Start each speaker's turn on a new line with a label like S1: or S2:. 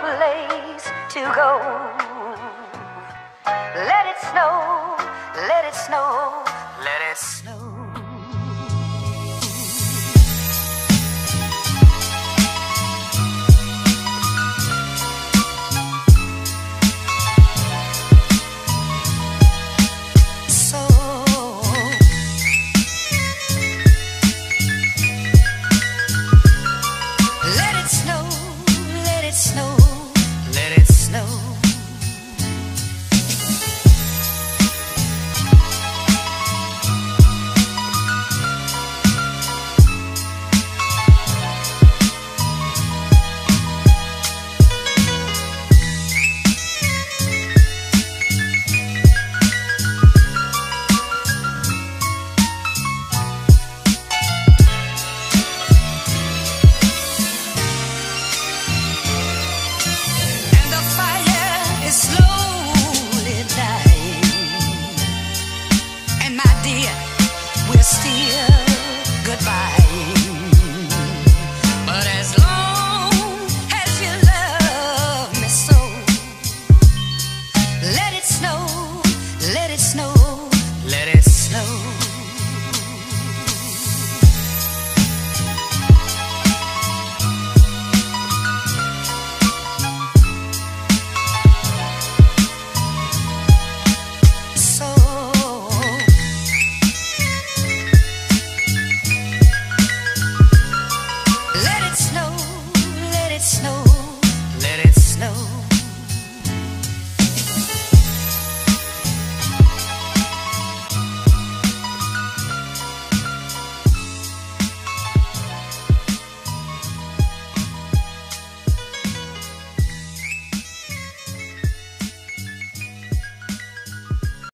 S1: place to go. Let it snow, let it snow,